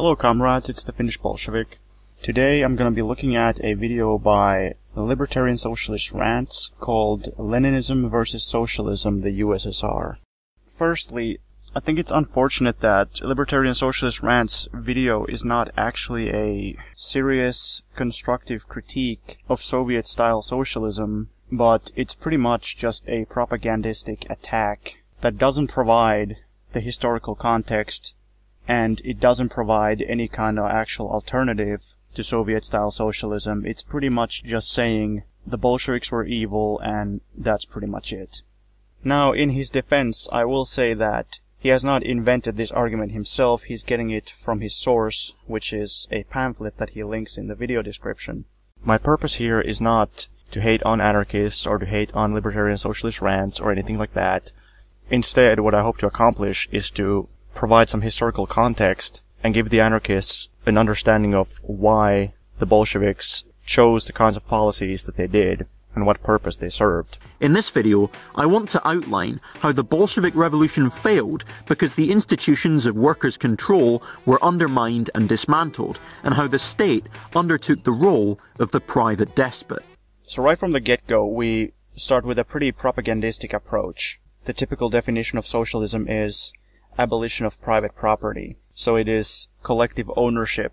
Hello comrades, it's the Finnish Bolshevik. Today I'm gonna be looking at a video by Libertarian Socialist Rants called Leninism versus Socialism, the USSR. Firstly, I think it's unfortunate that Libertarian Socialist Rants video is not actually a serious, constructive critique of Soviet-style socialism, but it's pretty much just a propagandistic attack that doesn't provide the historical context and it doesn't provide any kind of actual alternative to Soviet style socialism. It's pretty much just saying the Bolsheviks were evil and that's pretty much it. Now, in his defense, I will say that he has not invented this argument himself, he's getting it from his source, which is a pamphlet that he links in the video description. My purpose here is not to hate on anarchists or to hate on libertarian socialist rants or anything like that. Instead, what I hope to accomplish is to provide some historical context and give the anarchists an understanding of why the Bolsheviks chose the kinds of policies that they did and what purpose they served. In this video, I want to outline how the Bolshevik Revolution failed because the institutions of workers' control were undermined and dismantled, and how the state undertook the role of the private despot. So right from the get-go, we start with a pretty propagandistic approach. The typical definition of socialism is abolition of private property. So it is collective ownership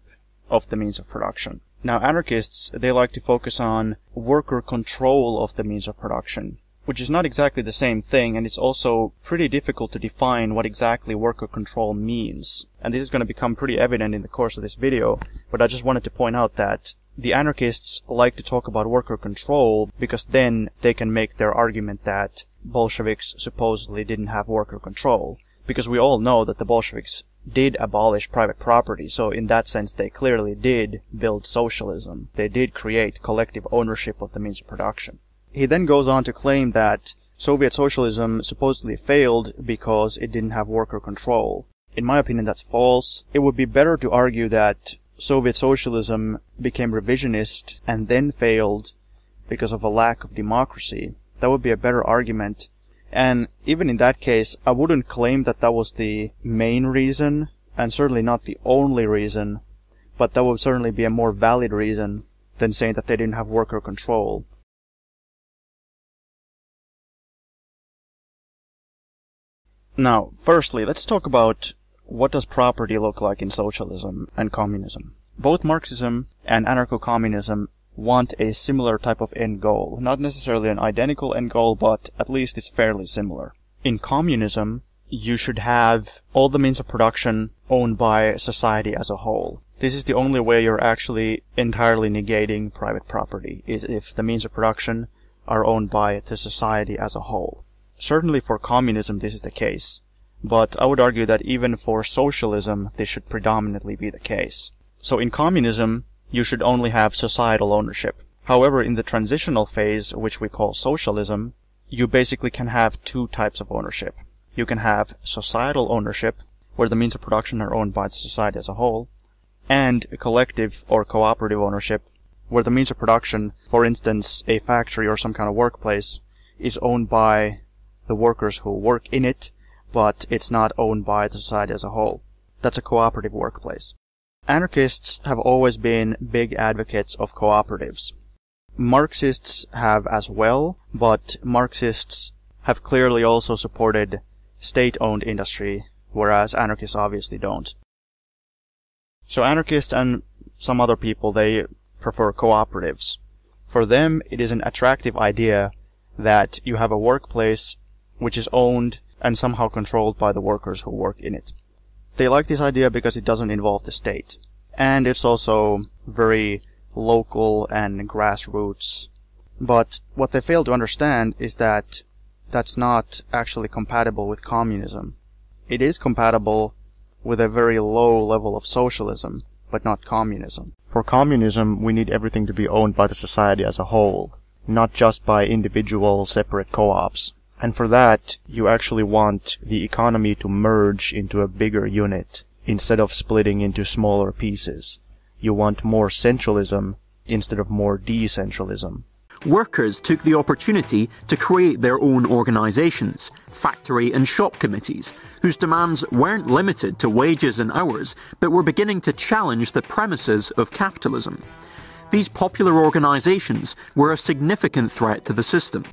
of the means of production. Now anarchists, they like to focus on worker control of the means of production, which is not exactly the same thing, and it's also pretty difficult to define what exactly worker control means. And this is going to become pretty evident in the course of this video, but I just wanted to point out that the anarchists like to talk about worker control because then they can make their argument that Bolsheviks supposedly didn't have worker control because we all know that the Bolsheviks did abolish private property, so in that sense they clearly did build socialism. They did create collective ownership of the means of production. He then goes on to claim that Soviet socialism supposedly failed because it didn't have worker control. In my opinion, that's false. It would be better to argue that Soviet socialism became revisionist and then failed because of a lack of democracy. That would be a better argument and even in that case, I wouldn't claim that that was the main reason, and certainly not the only reason, but that would certainly be a more valid reason than saying that they didn't have worker control. Now, firstly, let's talk about what does property look like in socialism and communism. Both Marxism and anarcho-communism want a similar type of end goal. Not necessarily an identical end goal, but at least it's fairly similar. In communism, you should have all the means of production owned by society as a whole. This is the only way you're actually entirely negating private property, is if the means of production are owned by the society as a whole. Certainly for communism this is the case, but I would argue that even for socialism this should predominantly be the case. So in communism, you should only have societal ownership. However, in the transitional phase, which we call socialism, you basically can have two types of ownership. You can have societal ownership, where the means of production are owned by the society as a whole, and collective or cooperative ownership, where the means of production, for instance, a factory or some kind of workplace, is owned by the workers who work in it, but it's not owned by the society as a whole. That's a cooperative workplace. Anarchists have always been big advocates of cooperatives. Marxists have as well, but Marxists have clearly also supported state-owned industry, whereas anarchists obviously don't. So anarchists and some other people, they prefer cooperatives. For them, it is an attractive idea that you have a workplace which is owned and somehow controlled by the workers who work in it. They like this idea because it doesn't involve the state. And it's also very local and grassroots. But what they fail to understand is that that's not actually compatible with communism. It is compatible with a very low level of socialism, but not communism. For communism, we need everything to be owned by the society as a whole, not just by individual separate co-ops. And for that, you actually want the economy to merge into a bigger unit instead of splitting into smaller pieces. You want more centralism instead of more decentralism. workers took the opportunity to create their own organisations, factory and shop committees, whose demands weren't limited to wages and hours, but were beginning to challenge the premises of capitalism. These popular organisations were a significant threat to the system.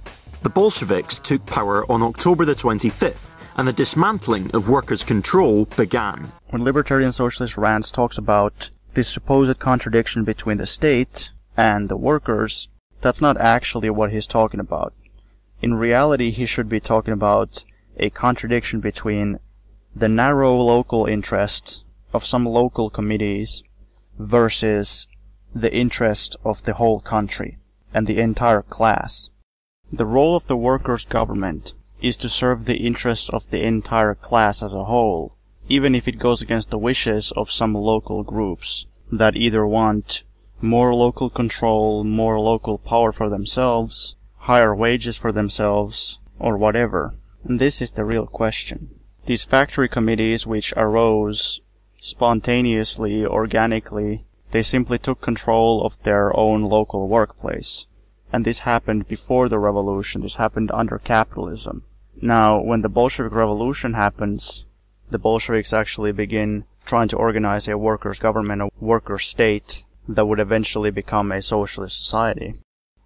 The Bolsheviks took power on October the 25th, and the dismantling of workers' control began. When libertarian socialist Rants talks about this supposed contradiction between the state and the workers, that's not actually what he's talking about. In reality, he should be talking about a contradiction between the narrow local interest of some local committees versus the interest of the whole country and the entire class. The role of the workers' government is to serve the interests of the entire class as a whole, even if it goes against the wishes of some local groups that either want more local control, more local power for themselves, higher wages for themselves, or whatever. And this is the real question. These factory committees which arose spontaneously, organically, they simply took control of their own local workplace. And this happened before the revolution, this happened under capitalism. Now, when the Bolshevik Revolution happens, the Bolsheviks actually begin trying to organize a workers' government, a worker state that would eventually become a socialist society.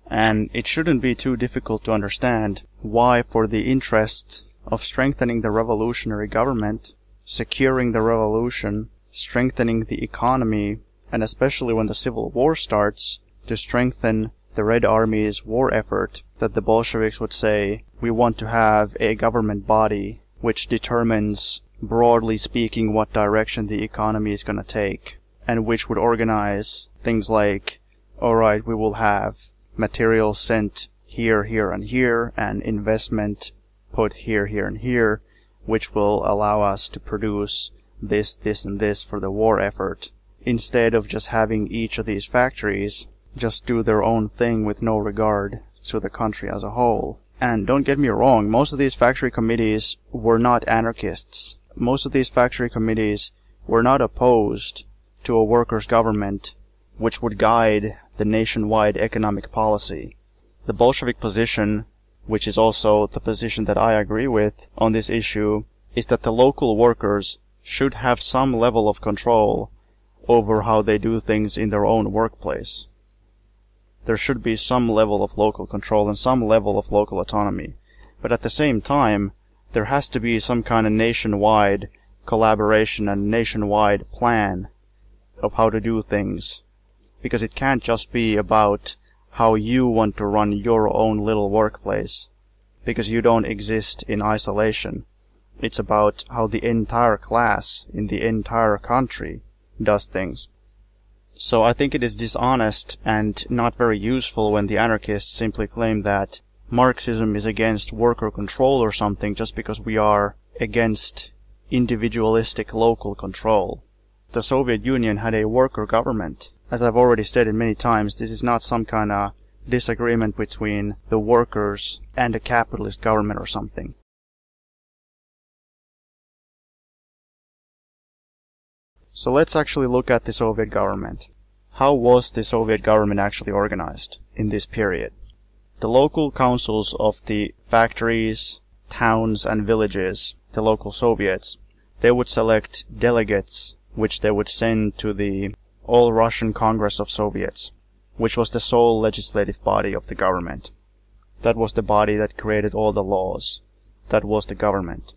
And it shouldn't be too difficult to understand why, for the interest of strengthening the revolutionary government, securing the revolution, strengthening the economy, and especially when the Civil War starts, to strengthen the Red Army's war effort, that the Bolsheviks would say, we want to have a government body which determines, broadly speaking, what direction the economy is going to take, and which would organize things like, alright, we will have material sent here, here, and here, and investment put here, here, and here, which will allow us to produce this, this, and this for the war effort, instead of just having each of these factories just do their own thing with no regard to the country as a whole. And don't get me wrong, most of these factory committees were not anarchists. Most of these factory committees were not opposed to a workers' government which would guide the nationwide economic policy. The Bolshevik position, which is also the position that I agree with on this issue, is that the local workers should have some level of control over how they do things in their own workplace there should be some level of local control and some level of local autonomy. But at the same time, there has to be some kind of nationwide collaboration and nationwide plan of how to do things. Because it can't just be about how you want to run your own little workplace. Because you don't exist in isolation. It's about how the entire class in the entire country does things. So I think it is dishonest and not very useful when the anarchists simply claim that Marxism is against worker control or something just because we are against individualistic local control. The Soviet Union had a worker government. As I've already stated many times, this is not some kind of disagreement between the workers and a capitalist government or something. So let's actually look at the Soviet government. How was the Soviet government actually organized in this period? The local councils of the factories, towns, and villages, the local Soviets, they would select delegates which they would send to the All Russian Congress of Soviets, which was the sole legislative body of the government. That was the body that created all the laws. That was the government.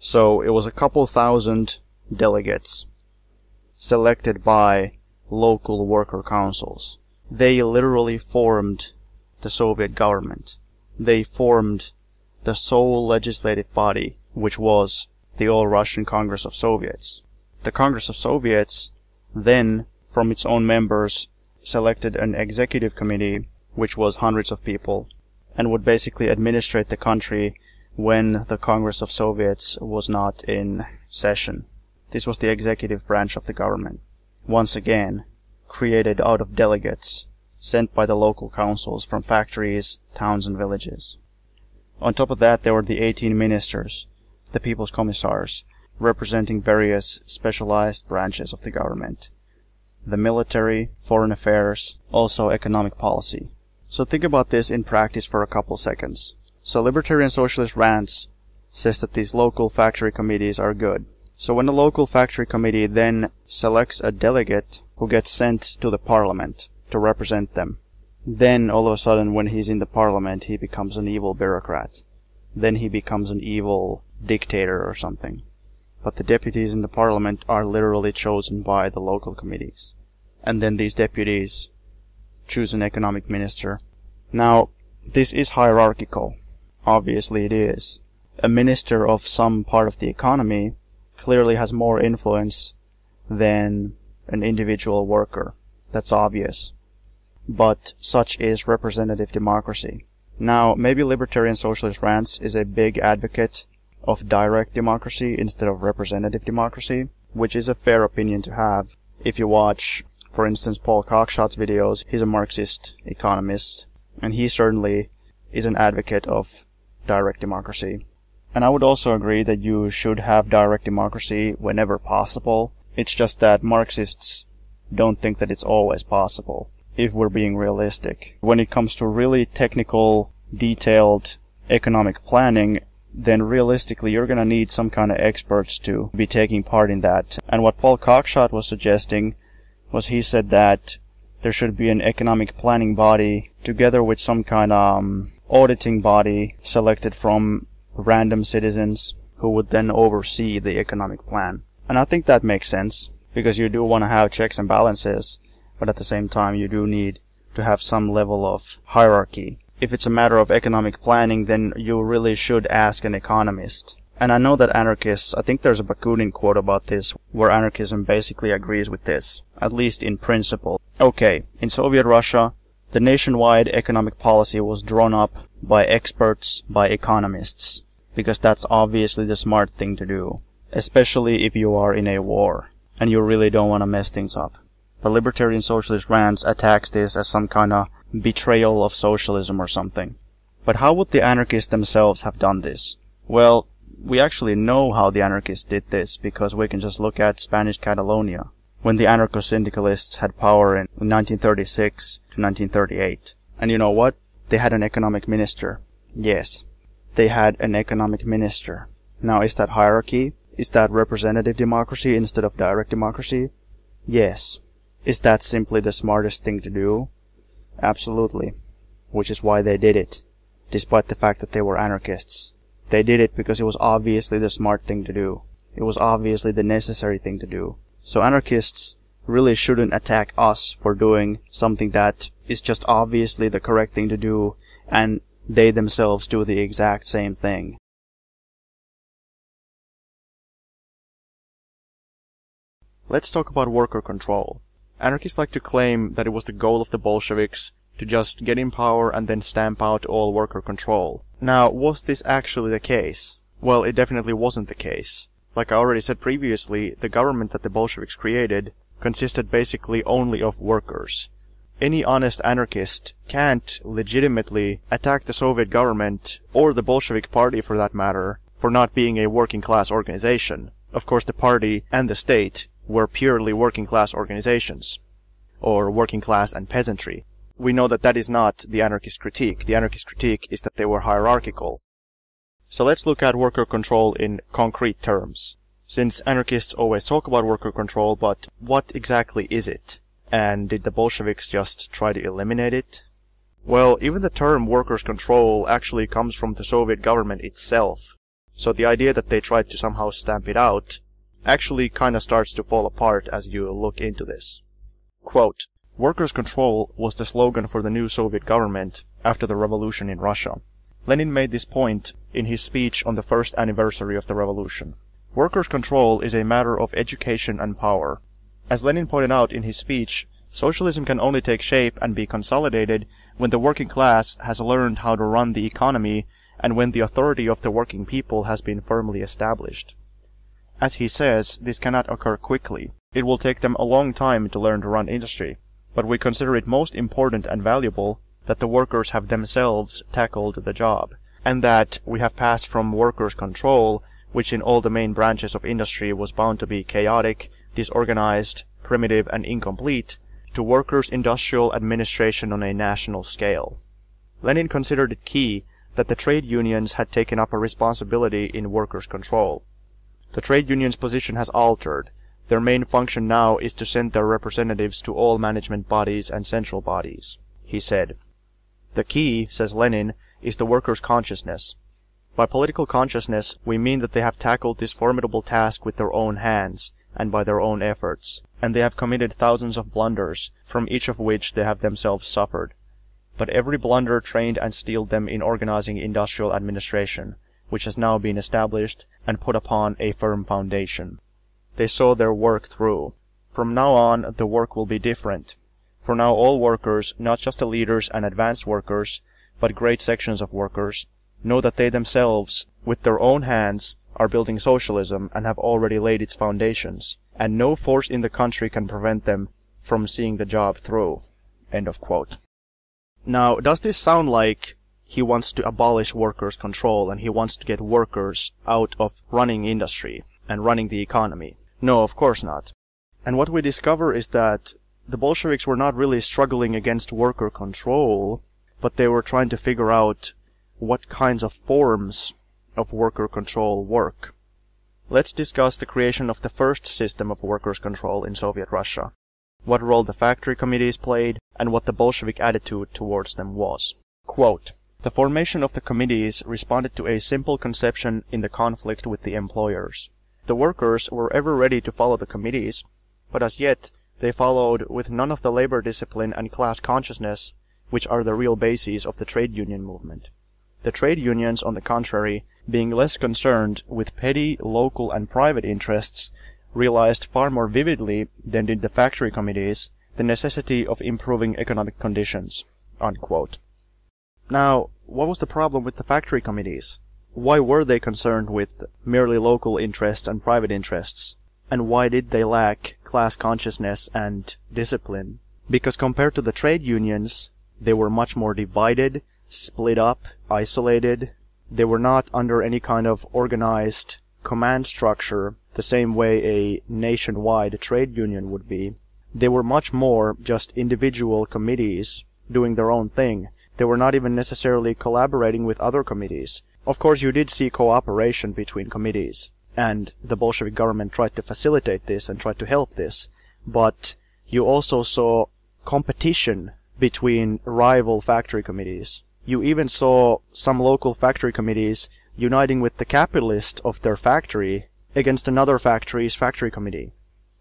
So it was a couple thousand delegates selected by local worker councils. They literally formed the Soviet government. They formed the sole legislative body, which was the All Russian Congress of Soviets. The Congress of Soviets then, from its own members, selected an executive committee, which was hundreds of people, and would basically administrate the country when the Congress of Soviets was not in session. This was the executive branch of the government. Once again, created out of delegates sent by the local councils from factories, towns, and villages. On top of that, there were the 18 ministers, the people's commissars, representing various specialized branches of the government. The military, foreign affairs, also economic policy. So think about this in practice for a couple seconds. So Libertarian Socialist Rants says that these local factory committees are good. So when the local factory committee then selects a delegate who gets sent to the parliament to represent them, then all of a sudden when he's in the parliament he becomes an evil bureaucrat. Then he becomes an evil dictator or something. But the deputies in the parliament are literally chosen by the local committees. And then these deputies choose an economic minister. Now, this is hierarchical. Obviously it is. A minister of some part of the economy clearly has more influence than an individual worker. That's obvious. But such is representative democracy. Now, maybe Libertarian Socialist Rants is a big advocate of direct democracy instead of representative democracy, which is a fair opinion to have. If you watch, for instance, Paul Cockshott's videos, he's a Marxist economist, and he certainly is an advocate of direct democracy. And I would also agree that you should have direct democracy whenever possible. It's just that Marxists don't think that it's always possible, if we're being realistic. When it comes to really technical, detailed economic planning, then realistically you're gonna need some kind of experts to be taking part in that. And what Paul Cockshott was suggesting was he said that there should be an economic planning body together with some kind of um, auditing body selected from random citizens who would then oversee the economic plan. And I think that makes sense because you do want to have checks and balances, but at the same time you do need to have some level of hierarchy. If it's a matter of economic planning, then you really should ask an economist. And I know that anarchists, I think there's a Bakunin quote about this, where anarchism basically agrees with this, at least in principle. Okay, in Soviet Russia, the nationwide economic policy was drawn up by experts, by economists because that's obviously the smart thing to do, especially if you are in a war and you really don't want to mess things up. The Libertarian Socialist Rants attacks this as some kind of betrayal of socialism or something. But how would the anarchists themselves have done this? Well, we actually know how the anarchists did this because we can just look at Spanish Catalonia when the anarcho-syndicalists had power in 1936 to 1938. And you know what? They had an economic minister. Yes, they had an economic minister. Now, is that hierarchy? Is that representative democracy instead of direct democracy? Yes. Is that simply the smartest thing to do? Absolutely. Which is why they did it, despite the fact that they were anarchists. They did it because it was obviously the smart thing to do. It was obviously the necessary thing to do. So anarchists really shouldn't attack us for doing something that is just obviously the correct thing to do and they themselves do the exact same thing. Let's talk about worker control. Anarchists like to claim that it was the goal of the Bolsheviks to just get in power and then stamp out all worker control. Now, was this actually the case? Well, it definitely wasn't the case. Like I already said previously, the government that the Bolsheviks created consisted basically only of workers any honest anarchist can't legitimately attack the Soviet government, or the Bolshevik party for that matter, for not being a working class organization. Of course, the party and the state were purely working class organizations, or working class and peasantry. We know that that is not the anarchist critique. The anarchist critique is that they were hierarchical. So let's look at worker control in concrete terms. Since anarchists always talk about worker control, but what exactly is it? And did the Bolsheviks just try to eliminate it? Well, even the term workers' control actually comes from the Soviet government itself. So the idea that they tried to somehow stamp it out actually kinda starts to fall apart as you look into this. Quote, Workers' control was the slogan for the new Soviet government after the revolution in Russia. Lenin made this point in his speech on the first anniversary of the revolution. Workers' control is a matter of education and power. As Lenin pointed out in his speech, socialism can only take shape and be consolidated when the working class has learned how to run the economy and when the authority of the working people has been firmly established. As he says, this cannot occur quickly. It will take them a long time to learn to run industry, but we consider it most important and valuable that the workers have themselves tackled the job, and that we have passed from workers' control, which in all the main branches of industry was bound to be chaotic, disorganized, primitive, and incomplete, to workers' industrial administration on a national scale. Lenin considered it key that the trade unions had taken up a responsibility in workers' control. The trade unions' position has altered. Their main function now is to send their representatives to all management bodies and central bodies, he said. The key, says Lenin, is the workers' consciousness. By political consciousness, we mean that they have tackled this formidable task with their own hands, and by their own efforts, and they have committed thousands of blunders, from each of which they have themselves suffered. But every blunder trained and steeled them in organizing industrial administration, which has now been established and put upon a firm foundation. They saw their work through. From now on, the work will be different. For now all workers, not just the leaders and advanced workers, but great sections of workers, know that they themselves, with their own hands, are building socialism and have already laid its foundations, and no force in the country can prevent them from seeing the job through. End of quote. Now, does this sound like he wants to abolish workers' control and he wants to get workers out of running industry and running the economy? No, of course not. And what we discover is that the Bolsheviks were not really struggling against worker control, but they were trying to figure out what kinds of forms of worker control work. Let's discuss the creation of the first system of workers' control in Soviet Russia, what role the factory committees played, and what the Bolshevik attitude towards them was. Quote, the formation of the committees responded to a simple conception in the conflict with the employers. The workers were ever ready to follow the committees, but as yet they followed with none of the labor discipline and class consciousness which are the real bases of the trade union movement. The trade unions, on the contrary, being less concerned with petty local and private interests, realized far more vividly than did the factory committees the necessity of improving economic conditions. Unquote. Now, what was the problem with the factory committees? Why were they concerned with merely local interests and private interests? And why did they lack class consciousness and discipline? Because compared to the trade unions, they were much more divided, split up, isolated. They were not under any kind of organized command structure the same way a nationwide trade union would be. They were much more just individual committees doing their own thing. They were not even necessarily collaborating with other committees. Of course, you did see cooperation between committees, and the Bolshevik government tried to facilitate this and tried to help this, but you also saw competition between rival factory committees. You even saw some local factory committees uniting with the capitalist of their factory against another factory's factory committee.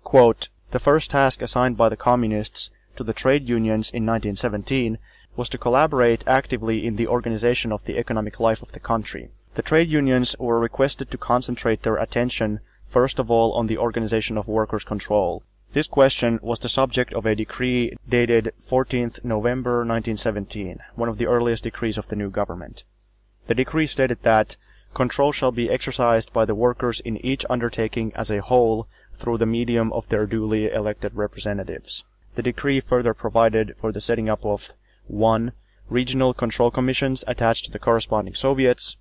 Quote, the first task assigned by the communists to the trade unions in 1917 was to collaborate actively in the organization of the economic life of the country. The trade unions were requested to concentrate their attention first of all on the organization of workers' control. This question was the subject of a decree dated 14th November 1917, one of the earliest decrees of the new government. The decree stated that control shall be exercised by the workers in each undertaking as a whole through the medium of their duly elected representatives. The decree further provided for the setting up of 1. Regional control commissions attached to the corresponding Soviets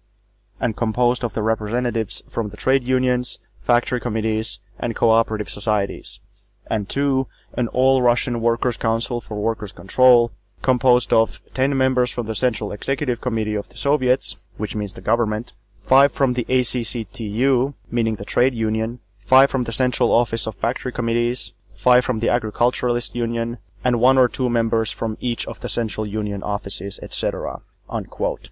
and composed of the representatives from the trade unions, factory committees, and cooperative societies and two, an all-Russian Workers' Council for Workers' Control, composed of 10 members from the Central Executive Committee of the Soviets, which means the government, 5 from the ACCTU, meaning the trade union, 5 from the Central Office of Factory Committees, 5 from the Agriculturalist Union, and 1 or 2 members from each of the Central Union offices, etc. Unquote.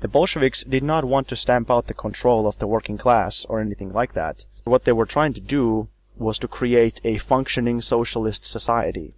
The Bolsheviks did not want to stamp out the control of the working class or anything like that. What they were trying to do was to create a functioning socialist society.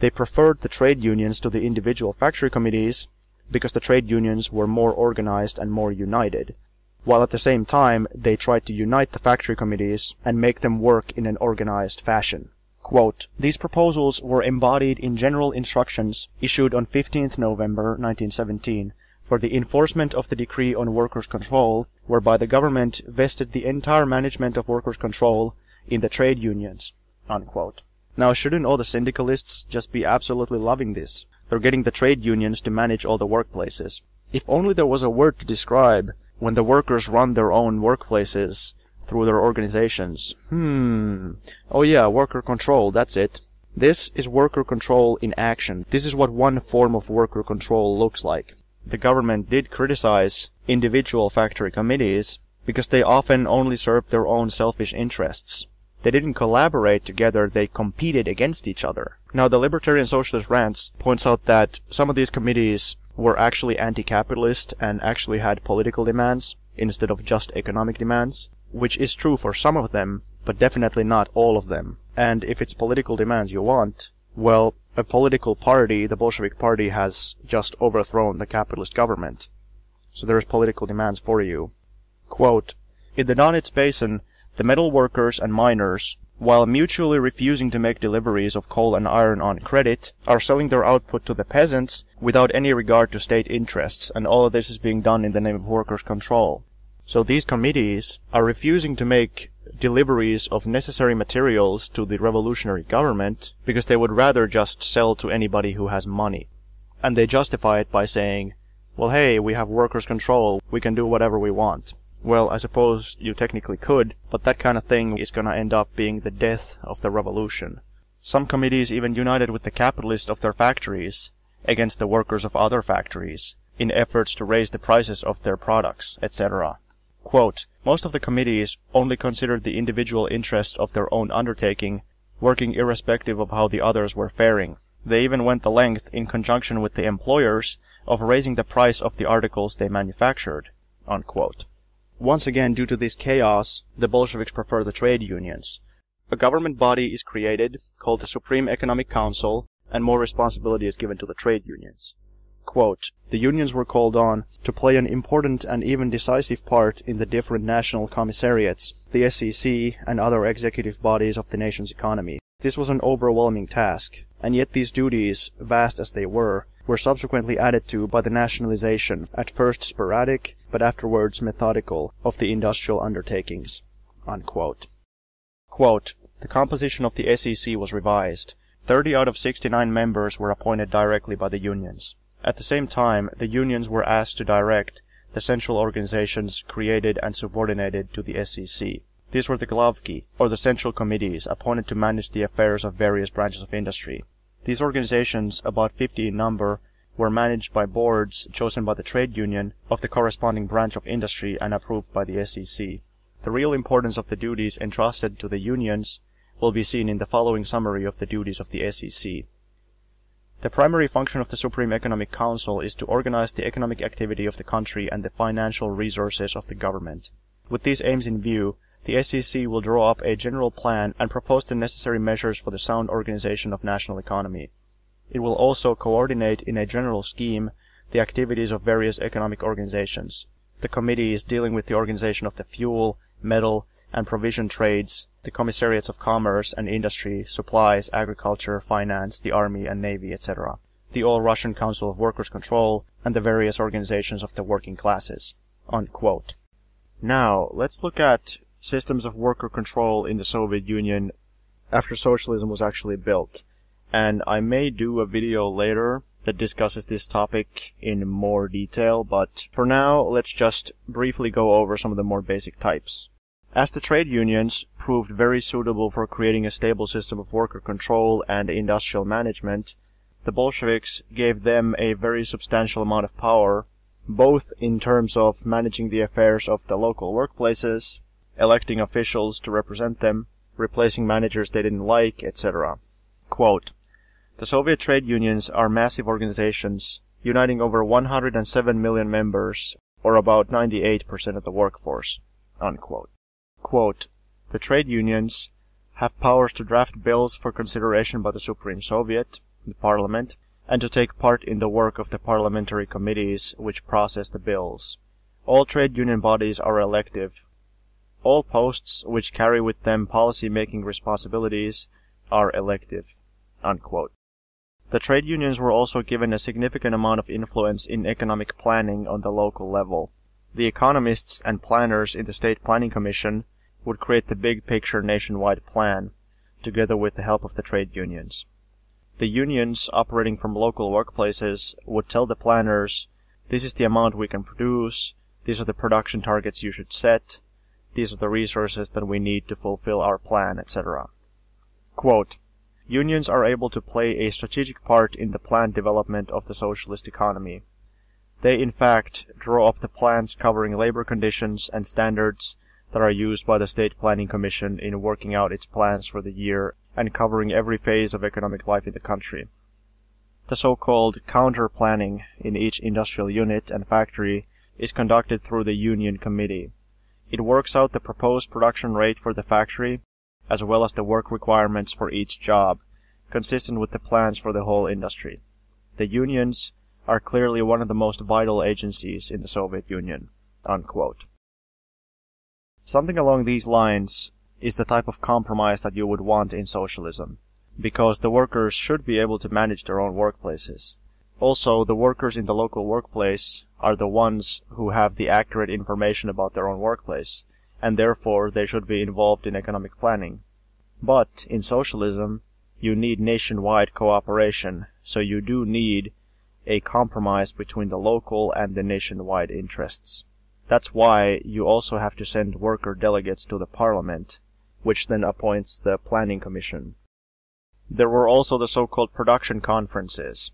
They preferred the trade unions to the individual factory committees because the trade unions were more organized and more united, while at the same time they tried to unite the factory committees and make them work in an organized fashion. Quote, These proposals were embodied in general instructions issued on 15th November 1917 for the enforcement of the decree on workers' control, whereby the government vested the entire management of workers' control in the trade unions. Unquote. Now, shouldn't all the syndicalists just be absolutely loving this? They're getting the trade unions to manage all the workplaces. If only there was a word to describe when the workers run their own workplaces through their organizations. Hmm. Oh yeah, worker control, that's it. This is worker control in action. This is what one form of worker control looks like. The government did criticize individual factory committees because they often only serve their own selfish interests. They didn't collaborate together, they competed against each other. Now, the Libertarian Socialist Rants points out that some of these committees were actually anti-capitalist and actually had political demands instead of just economic demands, which is true for some of them, but definitely not all of them. And if it's political demands you want, well, a political party, the Bolshevik Party, has just overthrown the capitalist government. So there's political demands for you. Quote, In the Donets Basin, the metal workers and miners, while mutually refusing to make deliveries of coal and iron on credit, are selling their output to the peasants without any regard to state interests, and all of this is being done in the name of workers' control. So these committees are refusing to make deliveries of necessary materials to the revolutionary government because they would rather just sell to anybody who has money. And they justify it by saying, well, hey, we have workers' control, we can do whatever we want. Well, I suppose you technically could, but that kind of thing is gonna end up being the death of the revolution. Some committees even united with the capitalists of their factories against the workers of other factories in efforts to raise the prices of their products, etc. Quote, Most of the committees only considered the individual interests of their own undertaking, working irrespective of how the others were faring. They even went the length, in conjunction with the employers, of raising the price of the articles they manufactured. Unquote. Once again, due to this chaos, the Bolsheviks prefer the trade unions. A government body is created, called the Supreme Economic Council, and more responsibility is given to the trade unions. Quote, the unions were called on to play an important and even decisive part in the different national commissariats, the SEC, and other executive bodies of the nation's economy. This was an overwhelming task, and yet these duties, vast as they were, were subsequently added to by the nationalization, at first sporadic, but afterwards methodical, of the industrial undertakings. Unquote. Quote, the composition of the SEC was revised. 30 out of 69 members were appointed directly by the unions. At the same time, the unions were asked to direct the central organizations created and subordinated to the SEC. These were the Glavki, or the central committees, appointed to manage the affairs of various branches of industry. These organizations, about 50 in number, were managed by boards chosen by the trade union of the corresponding branch of industry and approved by the SEC. The real importance of the duties entrusted to the unions will be seen in the following summary of the duties of the SEC. The primary function of the Supreme Economic Council is to organize the economic activity of the country and the financial resources of the government. With these aims in view, the SEC will draw up a general plan and propose the necessary measures for the sound organization of national economy. It will also coordinate in a general scheme the activities of various economic organizations. The committee is dealing with the organization of the fuel, metal, and provision trades, the commissariats of commerce and industry, supplies, agriculture, finance, the army and navy, etc., the All-Russian Council of Workers' Control, and the various organizations of the working classes. Unquote. Now, let's look at systems of worker control in the Soviet Union after socialism was actually built. And I may do a video later that discusses this topic in more detail, but for now, let's just briefly go over some of the more basic types. As the trade unions proved very suitable for creating a stable system of worker control and industrial management, the Bolsheviks gave them a very substantial amount of power, both in terms of managing the affairs of the local workplaces, electing officials to represent them, replacing managers they didn't like, etc. Quote, the Soviet trade unions are massive organizations uniting over 107 million members, or about 98% of the workforce. Unquote. Quote, the trade unions have powers to draft bills for consideration by the Supreme Soviet, the parliament, and to take part in the work of the parliamentary committees which process the bills. All trade union bodies are elective. All posts which carry with them policy-making responsibilities are elective. Unquote. The trade unions were also given a significant amount of influence in economic planning on the local level. The economists and planners in the State Planning Commission would create the big picture nationwide plan, together with the help of the trade unions. The unions operating from local workplaces would tell the planners, this is the amount we can produce, these are the production targets you should set, these are the resources that we need to fulfill our plan, etc. Quote, Unions are able to play a strategic part in the planned development of the socialist economy. They in fact draw up the plans covering labor conditions and standards that are used by the State Planning Commission in working out its plans for the year and covering every phase of economic life in the country. The so-called counter planning in each industrial unit and factory is conducted through the union committee. It works out the proposed production rate for the factory, as well as the work requirements for each job, consistent with the plans for the whole industry. The unions are clearly one of the most vital agencies in the Soviet Union. Unquote. Something along these lines is the type of compromise that you would want in socialism, because the workers should be able to manage their own workplaces. Also, the workers in the local workplace are the ones who have the accurate information about their own workplace, and therefore they should be involved in economic planning. But in socialism, you need nationwide cooperation, so you do need a compromise between the local and the nationwide interests. That's why you also have to send worker delegates to the parliament, which then appoints the planning commission. There were also the so-called production conferences.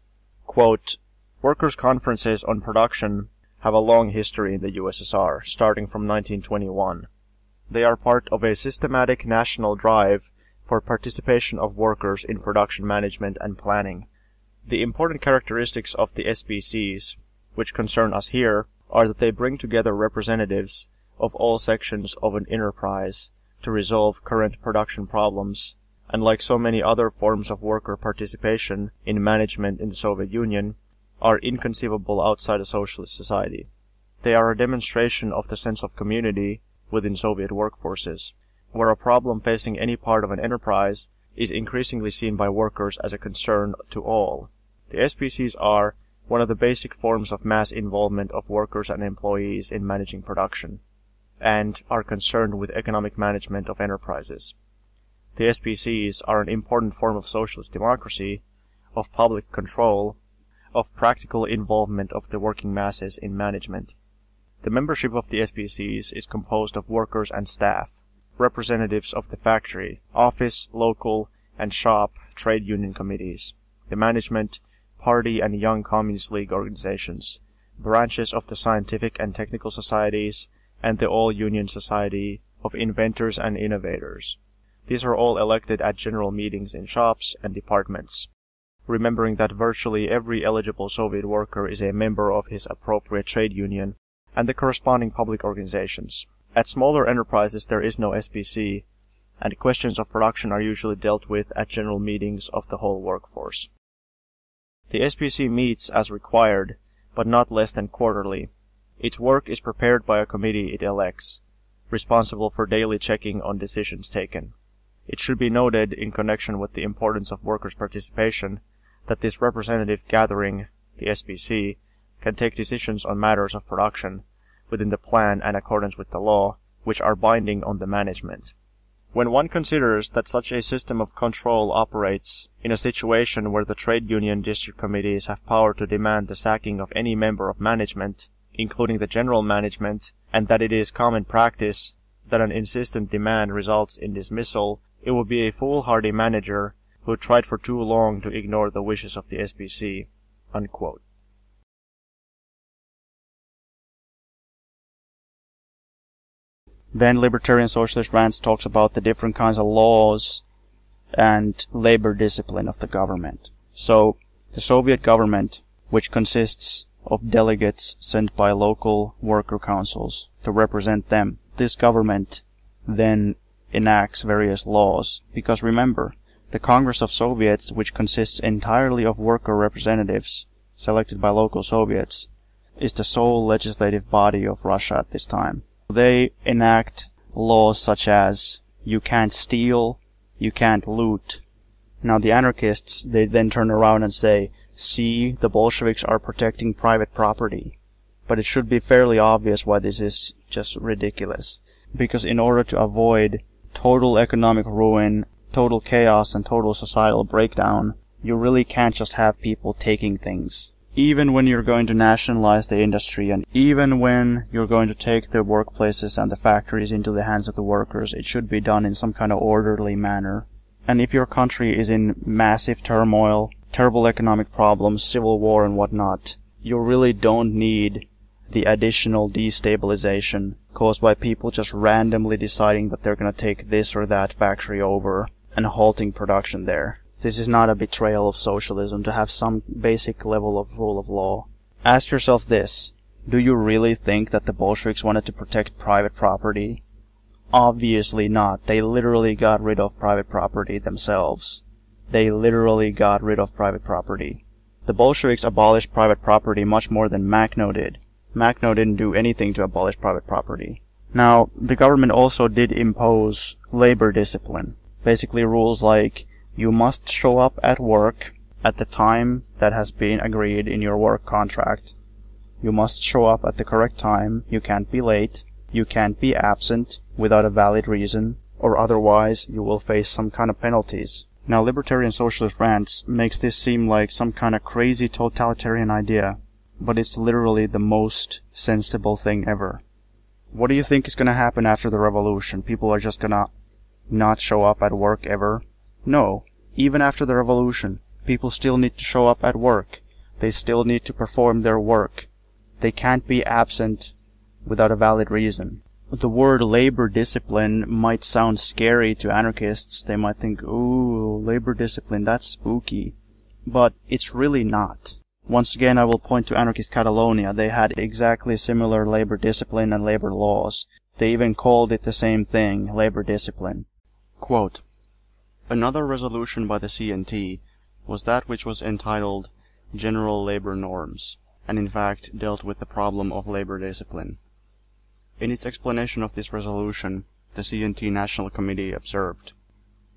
Quote, Workers' conferences on production have a long history in the USSR, starting from 1921. They are part of a systematic national drive for participation of workers in production management and planning. The important characteristics of the SPCs, which concern us here, are that they bring together representatives of all sections of an enterprise to resolve current production problems, and like so many other forms of worker participation in management in the Soviet Union, are inconceivable outside a socialist society. They are a demonstration of the sense of community within Soviet workforces, where a problem facing any part of an enterprise is increasingly seen by workers as a concern to all. The SPCs are one of the basic forms of mass involvement of workers and employees in managing production, and are concerned with economic management of enterprises. The SPCs are an important form of socialist democracy, of public control, of practical involvement of the working masses in management. The membership of the SPCs is composed of workers and staff, representatives of the factory, office, local, and shop trade union committees, the management, party and young communist league organizations, branches of the scientific and technical societies, and the All Union Society of Inventors and Innovators. These are all elected at general meetings in shops and departments, remembering that virtually every eligible Soviet worker is a member of his appropriate trade union and the corresponding public organizations. At smaller enterprises there is no SPC, and questions of production are usually dealt with at general meetings of the whole workforce. The SPC meets as required, but not less than quarterly. Its work is prepared by a committee it elects, responsible for daily checking on decisions taken. It should be noted in connection with the importance of workers' participation that this representative gathering, the SPC, can take decisions on matters of production within the plan and accordance with the law, which are binding on the management. When one considers that such a system of control operates in a situation where the trade union district committees have power to demand the sacking of any member of management, including the general management, and that it is common practice that an insistent demand results in dismissal, it would be a foolhardy manager who tried for too long to ignore the wishes of the SPC. Unquote. Then Libertarian Socialist Rants talks about the different kinds of laws and labor discipline of the government. So, the Soviet government, which consists of delegates sent by local worker councils to represent them, this government then enacts various laws. Because remember, the Congress of Soviets, which consists entirely of worker representatives selected by local Soviets, is the sole legislative body of Russia at this time. They enact laws such as you can't steal, you can't loot. Now the anarchists, they then turn around and say, see, the Bolsheviks are protecting private property. But it should be fairly obvious why this is just ridiculous. Because in order to avoid total economic ruin, total chaos, and total societal breakdown, you really can't just have people taking things. Even when you're going to nationalize the industry and even when you're going to take the workplaces and the factories into the hands of the workers, it should be done in some kind of orderly manner. And if your country is in massive turmoil, terrible economic problems, civil war and whatnot, you really don't need the additional destabilization caused by people just randomly deciding that they're gonna take this or that factory over and halting production there. This is not a betrayal of socialism to have some basic level of rule of law. Ask yourself this. Do you really think that the Bolsheviks wanted to protect private property? Obviously not. They literally got rid of private property themselves. They literally got rid of private property. The Bolsheviks abolished private property much more than Makhno did. Makhno didn't do anything to abolish private property. Now, the government also did impose labor discipline. Basically rules like, you must show up at work at the time that has been agreed in your work contract. You must show up at the correct time, you can't be late, you can't be absent without a valid reason, or otherwise you will face some kind of penalties. Now Libertarian Socialist Rants makes this seem like some kind of crazy totalitarian idea, but it's literally the most sensible thing ever. What do you think is gonna happen after the revolution? People are just gonna not show up at work ever? No. Even after the revolution, people still need to show up at work. They still need to perform their work. They can't be absent without a valid reason. The word labor discipline might sound scary to anarchists. They might think, ooh, labor discipline, that's spooky. But it's really not. Once again, I will point to anarchist Catalonia. They had exactly similar labor discipline and labor laws. They even called it the same thing, labor discipline. Quote, Another resolution by the CNT was that which was entitled General Labor Norms, and in fact dealt with the problem of labor discipline. In its explanation of this resolution, the CNT National Committee observed,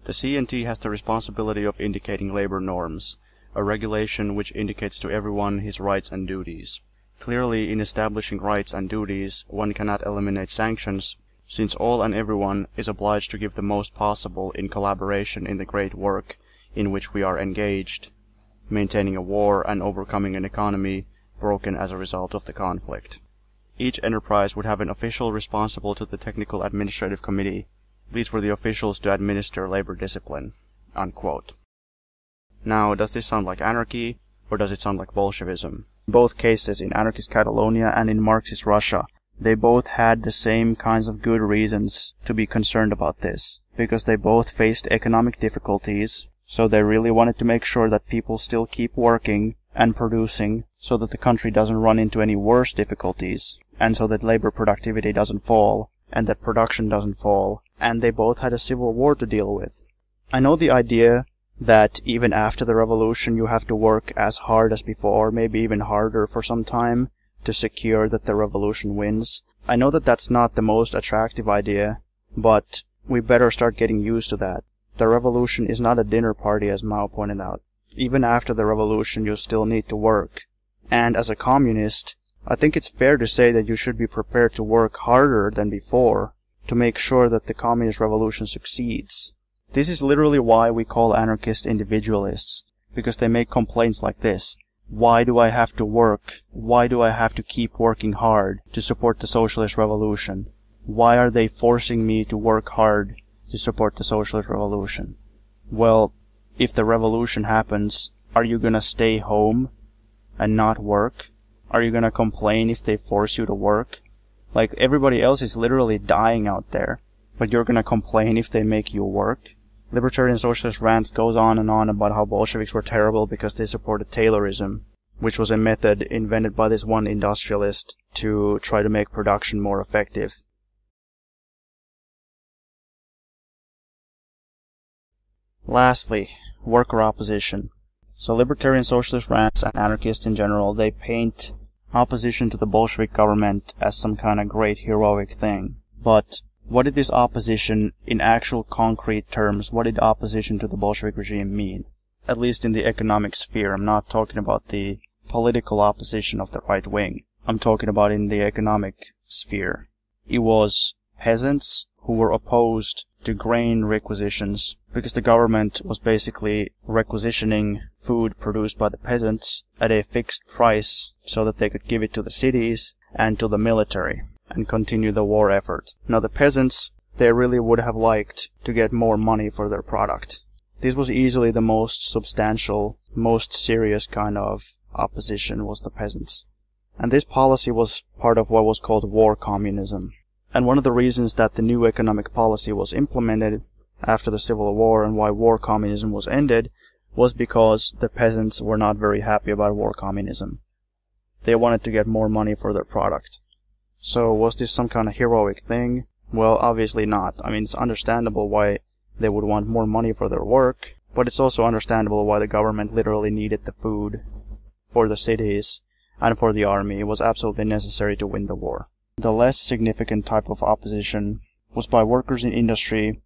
The CNT has the responsibility of indicating labor norms, a regulation which indicates to everyone his rights and duties. Clearly, in establishing rights and duties, one cannot eliminate sanctions, since all and everyone is obliged to give the most possible in collaboration in the great work in which we are engaged, maintaining a war and overcoming an economy broken as a result of the conflict. Each enterprise would have an official responsible to the Technical Administrative Committee. These were the officials to administer labor discipline. Unquote. Now, does this sound like anarchy, or does it sound like Bolshevism? In both cases, in anarchist Catalonia and in Marxist Russia, they both had the same kinds of good reasons to be concerned about this, because they both faced economic difficulties, so they really wanted to make sure that people still keep working and producing so that the country doesn't run into any worse difficulties, and so that labor productivity doesn't fall, and that production doesn't fall, and they both had a civil war to deal with. I know the idea that even after the revolution you have to work as hard as before, maybe even harder for some time, to secure that the revolution wins. I know that that's not the most attractive idea, but we better start getting used to that. The revolution is not a dinner party as Mao pointed out. Even after the revolution you still need to work. And as a communist, I think it's fair to say that you should be prepared to work harder than before to make sure that the communist revolution succeeds. This is literally why we call anarchists individualists, because they make complaints like this. Why do I have to work? Why do I have to keep working hard to support the socialist revolution? Why are they forcing me to work hard to support the socialist revolution? Well, if the revolution happens, are you gonna stay home and not work? Are you gonna complain if they force you to work? Like everybody else is literally dying out there, but you're gonna complain if they make you work? Libertarian Socialist Rants goes on and on about how Bolsheviks were terrible because they supported Taylorism, which was a method invented by this one industrialist to try to make production more effective. Lastly, worker opposition. So libertarian socialist rants and anarchists in general, they paint opposition to the Bolshevik government as some kind of great heroic thing. But what did this opposition, in actual concrete terms, what did opposition to the Bolshevik regime mean? At least in the economic sphere. I'm not talking about the political opposition of the right wing. I'm talking about in the economic sphere. It was peasants who were opposed to grain requisitions because the government was basically requisitioning food produced by the peasants at a fixed price so that they could give it to the cities and to the military and continue the war effort. Now the peasants, they really would have liked to get more money for their product. This was easily the most substantial, most serious kind of opposition was the peasants. And this policy was part of what was called war communism. And one of the reasons that the new economic policy was implemented after the Civil War and why war communism was ended was because the peasants were not very happy about war communism. They wanted to get more money for their product. So was this some kind of heroic thing? Well, obviously not. I mean, it's understandable why they would want more money for their work, but it's also understandable why the government literally needed the food for the cities and for the army. It was absolutely necessary to win the war. The less significant type of opposition was by workers in industry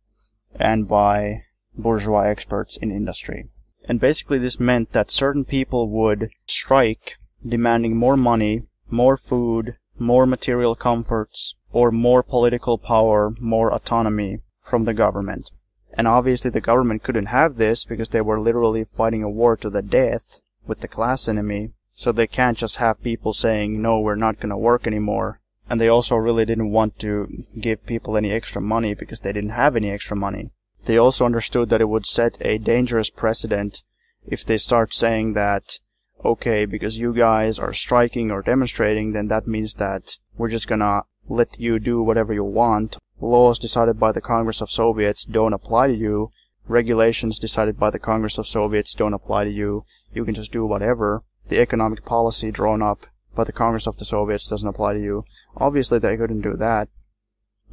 and by bourgeois experts in industry. And basically this meant that certain people would strike demanding more money, more food, more material comforts, or more political power, more autonomy from the government. And obviously the government couldn't have this because they were literally fighting a war to the death with the class enemy. So they can't just have people saying, no, we're not gonna work anymore. And they also really didn't want to give people any extra money because they didn't have any extra money. They also understood that it would set a dangerous precedent if they start saying that, okay, because you guys are striking or demonstrating, then that means that we're just gonna let you do whatever you want Laws decided by the Congress of Soviets don't apply to you. Regulations decided by the Congress of Soviets don't apply to you. You can just do whatever. The economic policy drawn up by the Congress of the Soviets doesn't apply to you. Obviously, they couldn't do that.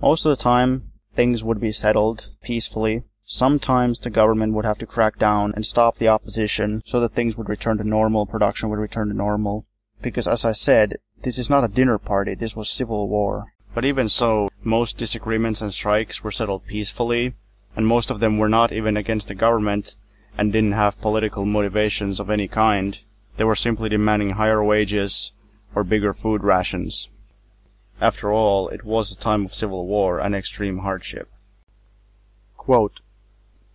Most of the time, things would be settled peacefully. Sometimes the government would have to crack down and stop the opposition so that things would return to normal, production would return to normal. Because as I said, this is not a dinner party, this was civil war. But even so, most disagreements and strikes were settled peacefully, and most of them were not even against the government and didn't have political motivations of any kind. They were simply demanding higher wages or bigger food rations. After all, it was a time of civil war and extreme hardship. Quote,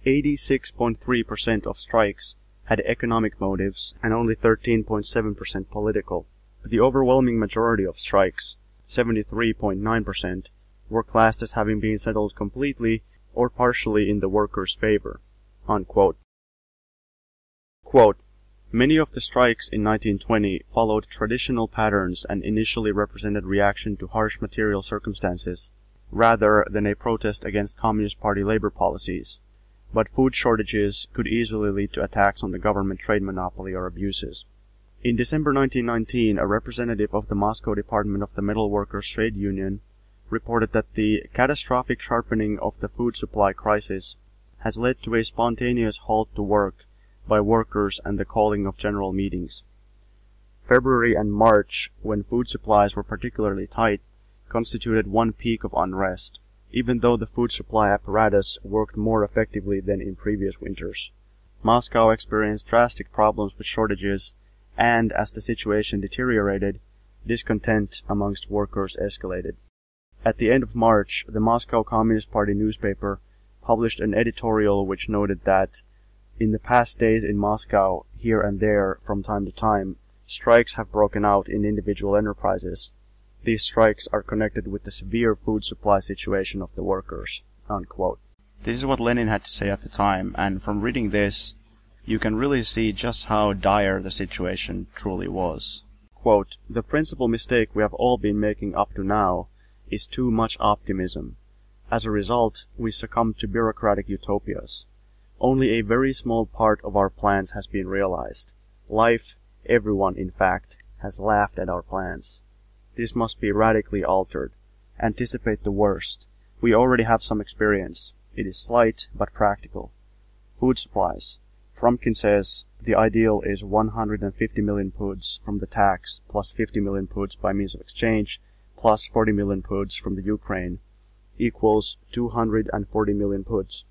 86.3% of strikes had economic motives and only 13.7% political. but The overwhelming majority of strikes 73.9%, were classed as having been settled completely or partially in the workers' favor. Unquote. Quote, Many of the strikes in 1920 followed traditional patterns and initially represented reaction to harsh material circumstances, rather than a protest against Communist Party labor policies. But food shortages could easily lead to attacks on the government trade monopoly or abuses. In December 1919, a representative of the Moscow Department of the Metal Workers Trade Union reported that the catastrophic sharpening of the food supply crisis has led to a spontaneous halt to work by workers and the calling of general meetings. February and March, when food supplies were particularly tight, constituted one peak of unrest, even though the food supply apparatus worked more effectively than in previous winters. Moscow experienced drastic problems with shortages and as the situation deteriorated, discontent amongst workers escalated. At the end of March, the Moscow Communist Party newspaper published an editorial which noted that in the past days in Moscow, here and there, from time to time, strikes have broken out in individual enterprises. These strikes are connected with the severe food supply situation of the workers. Unquote. This is what Lenin had to say at the time, and from reading this, you can really see just how dire the situation truly was. Quote, the principal mistake we have all been making up to now is too much optimism. As a result, we succumb to bureaucratic utopias. Only a very small part of our plans has been realized. Life, everyone in fact, has laughed at our plans. This must be radically altered. Anticipate the worst. We already have some experience. It is slight, but practical. Food supplies. Frumkin says the ideal is 150 million poods from the tax plus 50 million poods by means of exchange plus 40 million poods from the Ukraine equals 240 million poods.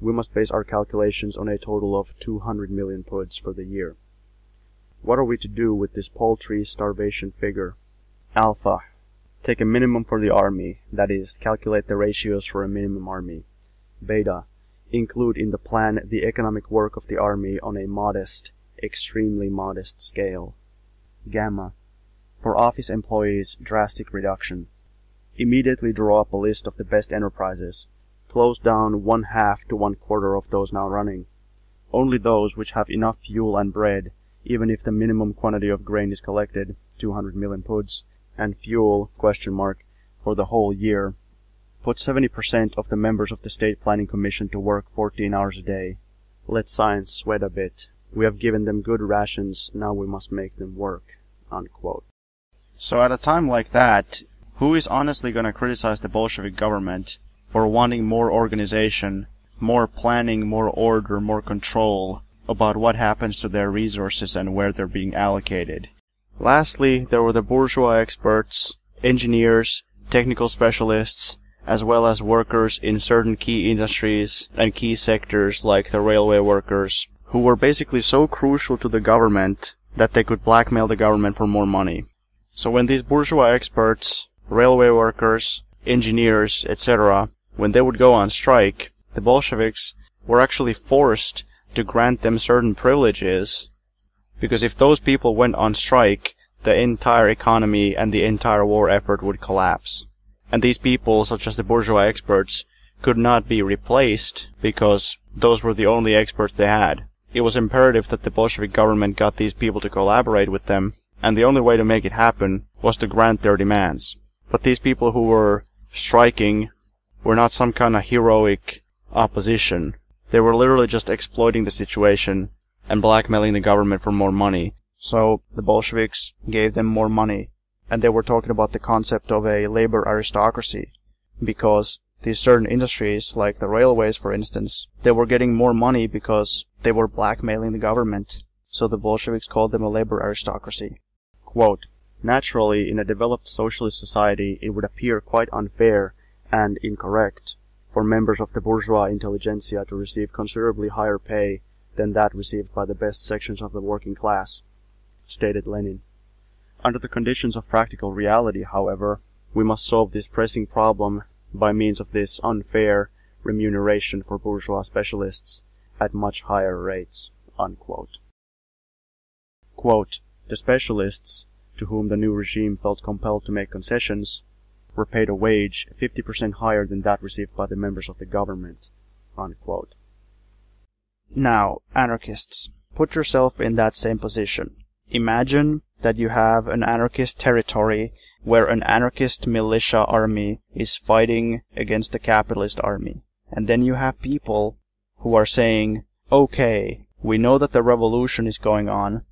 We must base our calculations on a total of 200 million poods for the year. What are we to do with this paltry starvation figure? Alpha. Take a minimum for the army, that is, calculate the ratios for a minimum army. Beta include in the plan the economic work of the army on a modest, extremely modest scale. Gamma. For office employees, drastic reduction. Immediately draw up a list of the best enterprises. Close down one half to one quarter of those now running. Only those which have enough fuel and bread, even if the minimum quantity of grain is collected, 200 million puds, and fuel, for the whole year, put 70% of the members of the State Planning Commission to work 14 hours a day. Let science sweat a bit. We have given them good rations, now we must make them work. Unquote. So at a time like that, who is honestly going to criticize the Bolshevik government for wanting more organization, more planning, more order, more control about what happens to their resources and where they're being allocated? Lastly, there were the bourgeois experts, engineers, technical specialists, as well as workers in certain key industries and key sectors like the railway workers, who were basically so crucial to the government that they could blackmail the government for more money. So when these bourgeois experts, railway workers, engineers, etc., when they would go on strike, the Bolsheviks were actually forced to grant them certain privileges because if those people went on strike, the entire economy and the entire war effort would collapse. And these people, such as the bourgeois experts, could not be replaced because those were the only experts they had. It was imperative that the Bolshevik government got these people to collaborate with them, and the only way to make it happen was to grant their demands. But these people who were striking were not some kind of heroic opposition. They were literally just exploiting the situation and blackmailing the government for more money. So the Bolsheviks gave them more money. And they were talking about the concept of a labor aristocracy. Because these certain industries, like the railways for instance, they were getting more money because they were blackmailing the government. So the Bolsheviks called them a labor aristocracy. Quote, Naturally, in a developed socialist society, it would appear quite unfair and incorrect for members of the bourgeois intelligentsia to receive considerably higher pay than that received by the best sections of the working class, stated Lenin. Under the conditions of practical reality, however, we must solve this pressing problem by means of this unfair remuneration for bourgeois specialists at much higher rates. Unquote. Quote, the specialists, to whom the new regime felt compelled to make concessions, were paid a wage 50% higher than that received by the members of the government. Unquote. Now, anarchists, put yourself in that same position. Imagine that you have an anarchist territory where an anarchist militia army is fighting against the capitalist army. And then you have people who are saying, okay, we know that the revolution is going on,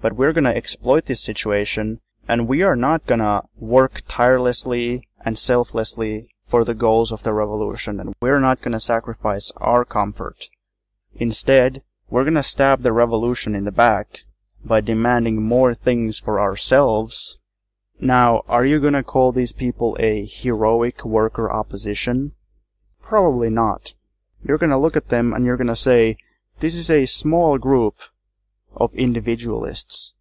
but we're gonna exploit this situation and we are not gonna work tirelessly and selflessly for the goals of the revolution and we're not gonna sacrifice our comfort. Instead, we're gonna stab the revolution in the back by demanding more things for ourselves. Now, are you gonna call these people a heroic worker opposition? Probably not. You're gonna look at them and you're gonna say, this is a small group of individualists.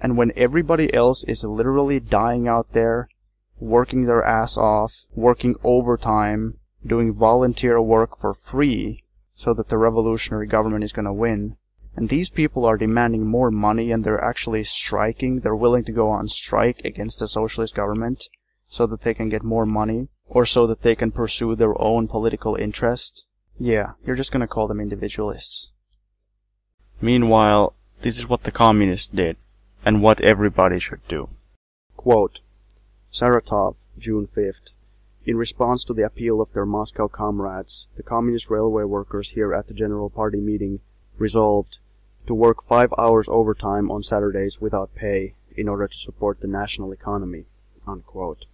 And when everybody else is literally dying out there, working their ass off, working overtime, doing volunteer work for free, so that the revolutionary government is gonna win, and these people are demanding more money and they're actually striking, they're willing to go on strike against the socialist government, so that they can get more money, or so that they can pursue their own political interest, yeah, you're just gonna call them individualists. Meanwhile, this is what the communists did, and what everybody should do. Quote, Saratov, June 5th. In response to the appeal of their Moscow comrades, the communist railway workers here at the General Party meeting resolved to work five hours overtime on Saturdays without pay in order to support the national economy. Unquote.